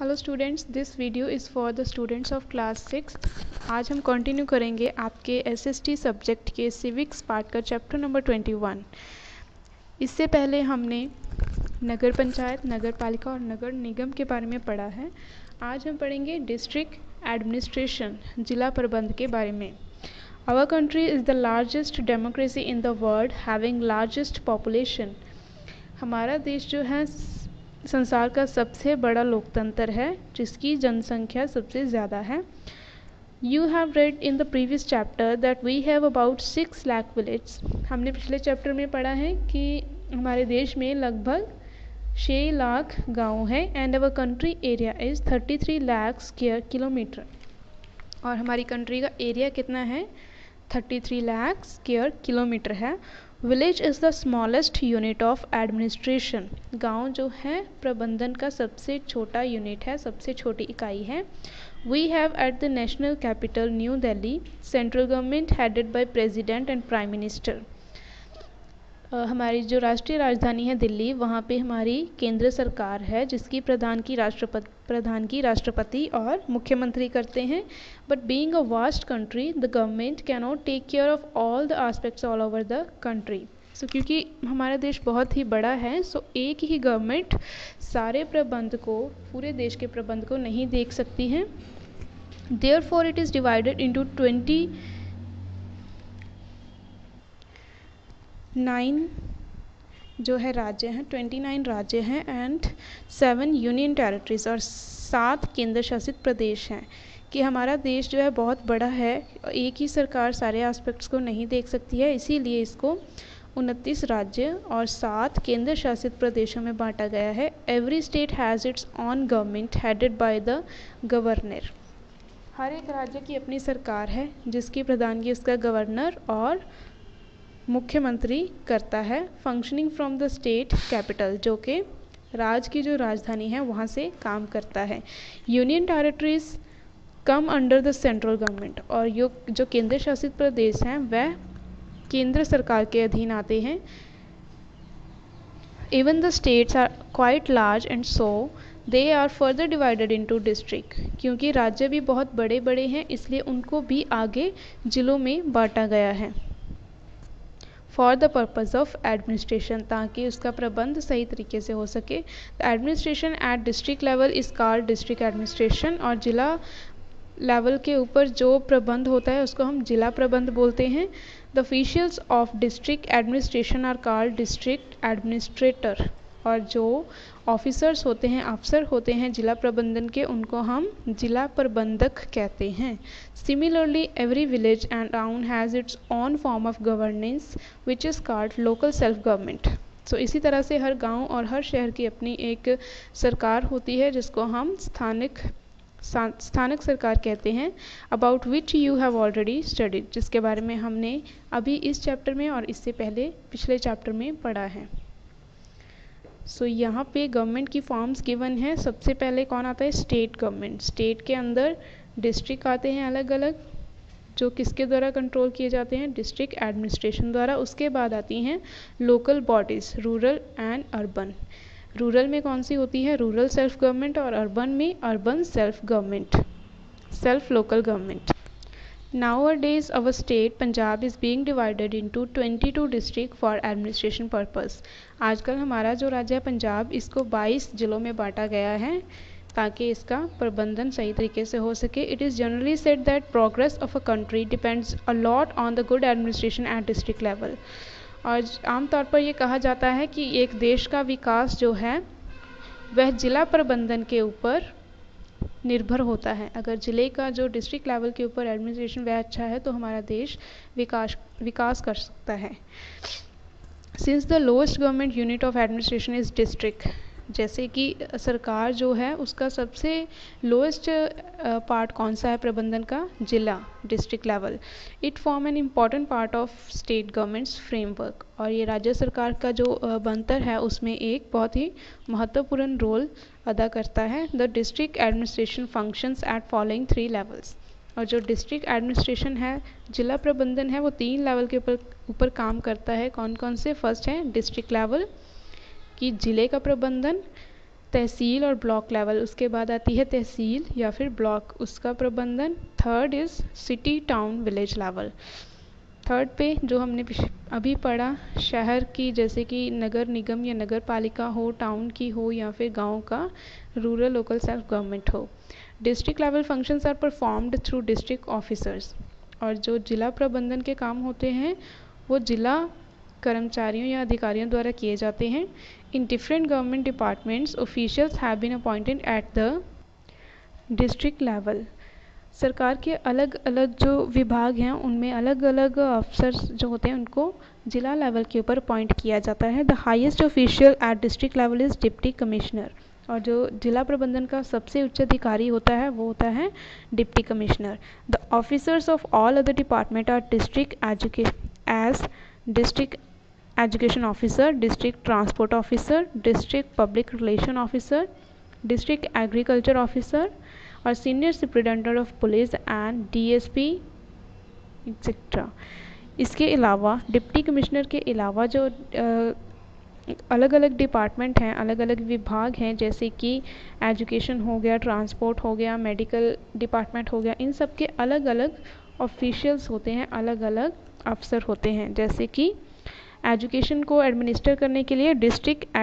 Hello students this video is for the students of class six आज हम continue करेंगे आपके एसएसटी सब्जेक्ट के सिविक्स पार्ट का चैप्टर नंबर ट्वेंटी वन इससे पहले हमने नगर पंचायत, नगर पालिका और नगर निगम के बारे में पढ़ा है। आज हम पढ़ेंगे डिस्ट्रिक्ट एडमिनिस्ट्रेशन जिला प्रबंध के बारे में। Our country is the largest democracy in the world having largest population हमारा देश जो है संसार का सबसे बड़ा लोकतंत्र है, जिसकी जनसंख्या सबसे ज़्यादा है। You have read in the previous chapter that we have about six lakh village हमने पिछले चैप्टर में पढ़ा है कि हमारे देश में लगभग छः लाख गाँव हैं and our country area is thirty three lakh square kilometre और हमारी कंट्री का एरिया कितना है? Thirty three lakh square kilometre है। Village is the smallest unit of administration गाँव जो है, प्रबंधन का सबसे छोटा यूनिट है, सबसे छोटी इकाई है। We have at the national capital New Delhi central government headed by president and prime minister हमारी जो राष्ट्रीय राजधानी है दिल्ली, वहाँ पे हमारी केंद्र सरकार है, जिसकी प्रधान की राष्ट्रपति, प्रधान की राष्ट्रपति और मुख्यमंत्री करते हैं। But being a vast country the government cannot take care of all the aspects all over the country so क्योंकि हमारा देश बहुत ही बड़ा है सो so एक ही गवर्नमेंट सारे प्रबंध को, पूरे देश के प्रबंध को नहीं देख सकती है। Therefore it is divided into twenty nine जो है राज्य हैं ट्वेंटी नाइन राज्य हैं एंड सेवन यूनियन टेरिटरीज और सात केंद्र शासित प्रदेश हैं। कि हमारा देश जो है बहुत बड़ा है, एक ही सरकार सारे एस्पेक्ट्स को नहीं देख सकती है, इसीलिए इसको उनतीस राज्य और सात केंद्र शासित प्रदेशों में बांटा गया है। Every state has its own government headed by the governor हर एक राज्य की अपनी सरकार है, जिसकी प्रधानगी उसका गवर्नर और मुख्यमंत्री करता है functioning from the state capital जो कि राज की जो राजधानी है, वहाँ से काम करता है। Union territories come under the central government और यो, जो केंद्र शासित प्रदेश हैं, वह केंद्र सरकार के अधीन आते हैं। Even the states are quite large and so they are further divided into district क्योंकि राज्य भी बहुत बड़े बड़े हैं, इसलिए उनको भी आगे ज़िलों में बांटा गया है। For the purpose of administration ताकि उसका प्रबंध सही तरीके से हो सके। एडमिनिस्ट्रेशन एट डिस्ट्रिक्ट लेवल इस कार डिस्ट्रिक्ट एडमिनिस्ट्रेशन और जिला लेवल के ऊपर जो प्रबंध होता है, उसको हम जिला प्रबंध बोलते हैं। The officials of district administration are called district administrator और जो ऑफिसर्स होते हैं अफसर होते हैं जिला प्रबंधन के, उनको हम जिला प्रबंधक कहते हैं। Similarly every village and town has its own form of governance which is called local self government so इसी तरह से हर गाँव और हर शहर की अपनी एक सरकार होती है, जिसको हम स्थानिक स्थानिक सरकार कहते हैं about which you have already studied जिसके बारे में हमने अभी इस चैप्टर में और इससे पहले पिछले चैप्टर में पढ़ा है। सो so, यहाँ पे गवर्नमेंट की फॉर्म्स गिवन है. सबसे पहले कौन आता है? स्टेट गवर्नमेंट स्टेट के अंदर डिस्ट्रिक्ट आते हैं अलग अलग जो किसके द्वारा कंट्रोल किए जाते हैं? डिस्ट्रिक्ट एडमिनिस्ट्रेशन द्वारा. उसके बाद आती हैं local bodies rural and urban rural में कौन सी होती है? रूरल सेल्फ गवर्नमेंट और अर्बन में urban self government self local government Nowadays, our state Punjab is being divided into 22 district for administration purpose. आजकल हमारा जो राज्य है पंजाब इसको 22 जिलों में बांटा गया है ताकि इसका प्रबंधन सही तरीके से हो सके it is generally said that progress of a country depends a lot on the good administration at district level और आमतौर पर यह कहा जाता है कि एक देश का विकास जो है वह जिला प्रबंधन के ऊपर निर्भर होता है। अगर ज़िले का जो डिस्ट्रिक्ट लेवल के ऊपर एडमिनिस्ट्रेशन वह अच्छा है तो हमारा देश विकास विकास कर सकता है। Since the lowest government unit of administration is district जैसे कि सरकार जो है, उसका सबसे लोएस्ट पार्ट कौन सा है प्रबंधन का? जिला district level it form an important part of state government's framework और ये राज्य सरकार का जो बनतर है, उसमें एक बहुत ही महत्वपूर्ण रोल अदा करता है the district administration functions at following three levels और जो डिस्ट्रिक्ट एडमिनिस्ट्रेशन है, जिला प्रबंधन है, वो तीन लेवल के ऊपर ऊपर काम करता है. कौन कौन से? फ़र्स्ट है डिस्ट्रिक्ट लेवल कि ज़िले का प्रबंधन, तहसील और ब्लॉक लेवल, उसके बाद आती है तहसील या फिर ब्लॉक, उसका प्रबंधन third is city town village level. Third पे जो हमने अभी पढ़ा, शहर की, जैसे कि नगर निगम या नगर पालिका हो, टाउन की हो या फिर गाँव का, रूरल, लोकल सेल्फ गवर्नमेंट हो। District level functions are performed through district officers और जो जिला प्रबंधन के काम होते हैं, वो जिला कर्मचारियों या अधिकारियों द्वारा किए जाते हैं। In different government departments officials have been appointed at the district level सरकार के अलग अलग जो विभाग हैं, उनमें अलग अलग अफसर जो होते हैं, उनको जिला लेवल के ऊपर अपॉइंट किया जाता है। The highest official at district level is deputy commissioner और जो जिला प्रबंधन का सबसे उच्च अधिकारी होता है, वो होता है deputy commissioner the officers of all other department are district educa as district education officer, district transport officer, district public relation officer, district agriculture officer और senior superintendent of police and DSP etcetera इसके अलावा deputy commissioner के अलावा जो अलग अलग department हैं अलग अलग विभाग हैं, जैसे कि एजुकेशन हो गया, ट्रांसपोर्ट हो गया, मेडिकल डिपार्टमेंट हो गया, इन सब के अलग अलग ऑफिशियल्स होते हैं अलग अलग अफसर होते हैं, जैसे कि एजुकेशन को एडमिनिस्टर करने के लिए डिस्ट्रिक्ट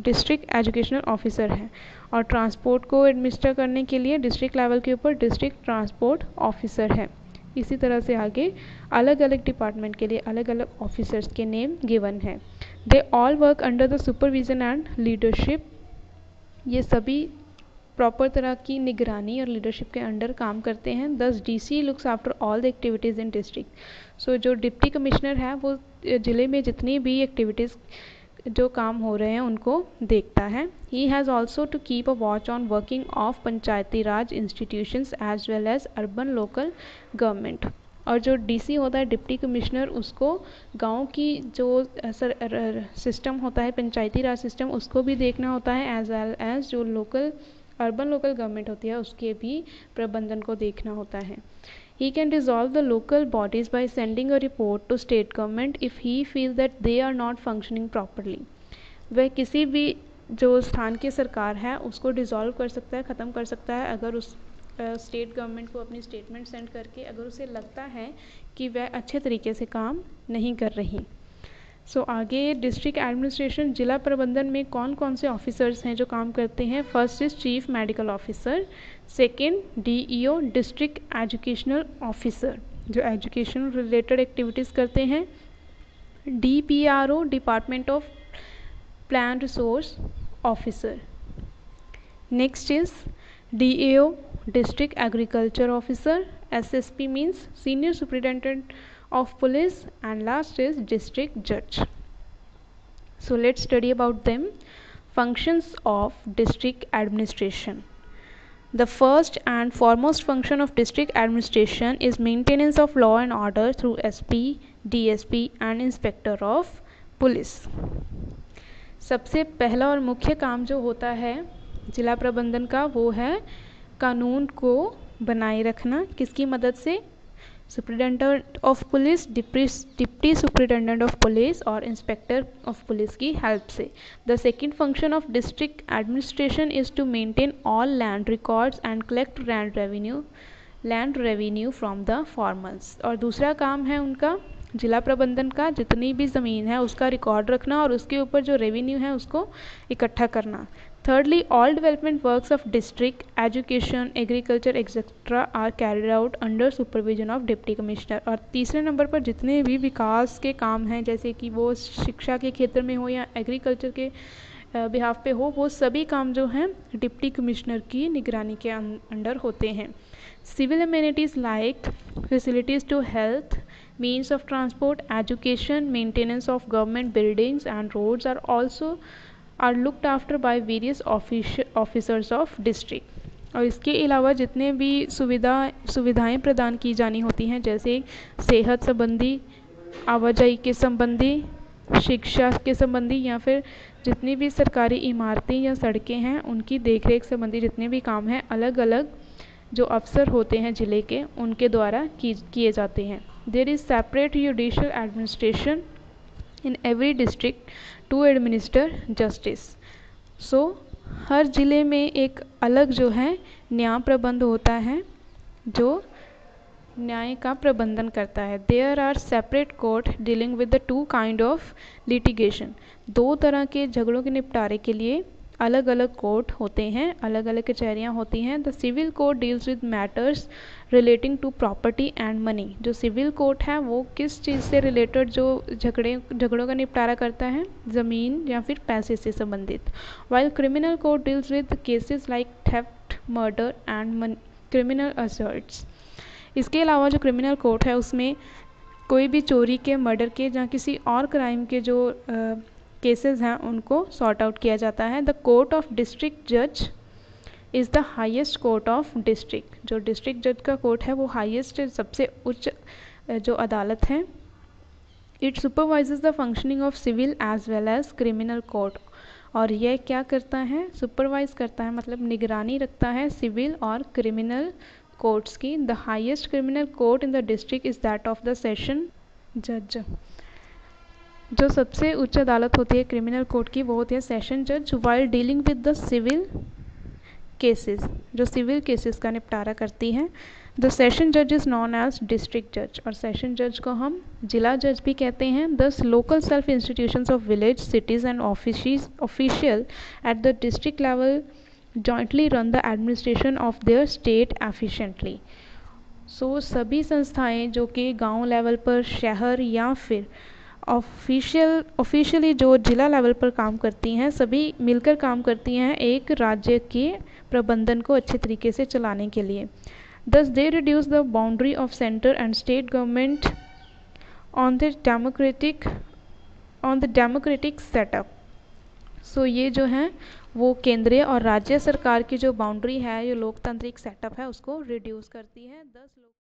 डिस्ट्रिक्ट एजुकेशनल ऑफिसर हैं और ट्रांसपोर्ट को एडमिनिस्टर करने के लिए डिस्ट्रिक्ट लेवल के ऊपर डिस्ट्रिक्ट ट्रांसपोर्ट ऑफिसर है। इसी तरह से आगे अलग अलग डिपार्टमेंट के लिए अलग अलग ऑफिसर्स के नेम गिवन है। They all work under the supervision and leadership ये सभी प्रॉपर तरह की निगरानी और लीडरशिप के अंडर काम करते हैं। Thus DC looks after all the activities in district so जो डिप्टी कमिश्नर है, वो ज़िले में जितनी भी एक्टिविटीज़ जो काम हो रहे हैं, उनको देखता है। He has also to keep a watch on working of panchayati raj institutions as well as urban local government और जो डीसी होता है, डिप्टी कमिश्नर, उसको गाँव की जो सिस्टम होता है, पंचायती राज सिस्टम उसको भी देखना होता है एज वेल एज जो लोकल अर्बन लोकल गवर्नमेंट होती है उसके भी प्रबंधन को देखना होता है He can dissolve the local bodies by sending a report to state government if he feels that they are not functioning properly. वह किसी भी जो स्थान की सरकार है उसको डिज़ोल्व कर सकता है ख़त्म कर सकता है अगर उस स्टेट uh, गवर्नमेंट को अपनी स्टेटमेंट सेंड करके अगर उसे लगता है कि वह अच्छे तरीके से काम नहीं कर रही सो आगे डिस्ट्रिक्ट एडमिनिस्ट्रेशन जिला प्रबंधन में कौन कौन से ऑफिसर्स हैं जो काम करते हैं? First is chief medical officer second DEO district educational officer जो एजुकेशन रिलेटेड एक्टिविटीज़ करते हैं। DPRO department of plan resource officer next is DAO district agriculture officer SSP means senior superintendent of police and last is district judge so let's study about them functions of district administration the first and foremost function of district administration is maintenance of law and order through SP, DSP and inspector of police. सबसे पहला और मुख्य काम जो होता है जिला प्रबंधन का वो है कानून को बनाए रखना किसकी मदद से superintendent of police deputy superintendent of police और इंस्पेक्टर ऑफ़ पुलिस की हेल्प से। The second function of district administration is to maintain all land records and collect land revenue land revenue from the farmers और दूसरा काम है उनका, जिला प्रबंधन का, जितनी भी ज़मीन है उसका रिकॉर्ड रखना और उसके ऊपर जो रेवेन्यू है उसको इकट्ठा करना। Thirdly, all development works of district, education, agriculture, etc. are carried out under supervision of deputy commissioner. और तीसरे नंबर पर जितने भी विकास के काम हैं जैसे कि वो शिक्षा के क्षेत्र में हो या एग्रीकल्चर के बिहाफ पे हो वो सभी काम जो हैं डिप्टी कमिश्नर की निगरानी के अं-, अंडर होते हैं civil amenities like facilities to health means of transport education maintenance of government buildings and roads are also are looked after by various officers of district और इसके अलावा जितने भी सुविधा, सुविधाएँ प्रदान की जानी होती हैं, जैसे सेहत संबंधी, आवाजाही के संबंधी, शिक्षा के संबंधी, या फिर जितनी भी सरकारी इमारतें या सड़कें हैं, उनकी देखरेख संबंधी जितने भी काम हैं अलग अलग जो अफसर होते हैं ज़िले के, उनके द्वारा किए जाते हैं। There is separate judicial administration in every district to administer justice so हर ज़िले में एक अलग जो है न्याय प्रबंध होता है, जो न्याय का प्रबंधन करता है। There are separate court dealing with the two kind of litigation दो तरह के झगड़ों के निपटारे के लिए अलग अलग कोर्ट होते हैं अलग अलग कचहरियाँ होती हैं। The civil court deals with matters relating to property and money जो सिविल कोर्ट है, वो किस चीज़ से रिलेटेड जो झगड़े, झगड़ों का निपटारा करता है? ज़मीन या फिर पैसे से संबंधित। While criminal court deals with cases like theft murder and criminal assaults इसके अलावा जो क्रिमिनल कोर्ट है, उसमें कोई भी चोरी के मर्डर के या किसी और क्राइम के जो केसेस हैं, उनको सॉर्ट आउट किया जाता है। द कोर्ट ऑफ़ डिस्ट्रिक्ट जज is the highest court of district जो डिस्ट्रिक्ट जज का कोर्ट है, वो हाइएस्ट सबसे उच्च, जो अदालत है। It supervises the functioning of civil as well as criminal court और यह क्या करता है? सुपरवाइज करता है मतलब निगरानी रखता है सिविल और क्रिमिनल कोर्ट्स की। The highest criminal court in the district is that of the session जज जो सबसे उच्च अदालत होती है क्रिमिनल कोर्ट की, वो होती है सेशन जज while dealing with the civil cases जो सिविल केसेस का निपटारा करती है। द सेशन जज इज़ नॉन एज डिस्ट्रिक्ट जज और सेशन जज को हम जिला जज भी कहते हैं। Thus local self institutions of village cities and official at the district level jointly run the administration of their state efficiently so सभी संस्थाएँ जो कि गाँव लेवल पर, शहर या फिर ऑफिशियल, ऑफिशियली जो जिला लेवल पर काम करती हैं, सभी मिलकर काम करती हैं एक राज्य के प्रबंधन को अच्छे तरीके से चलाने के लिए। Thus they reduce the boundary of centre and state government on the democratic on the democratic setup so ये जो है, वो केंद्रीय और राज्य सरकार की जो बाउंड्री है, ये लोकतांत्रिक सेटअप है, उसको रिड्यूस करती है। दस लोग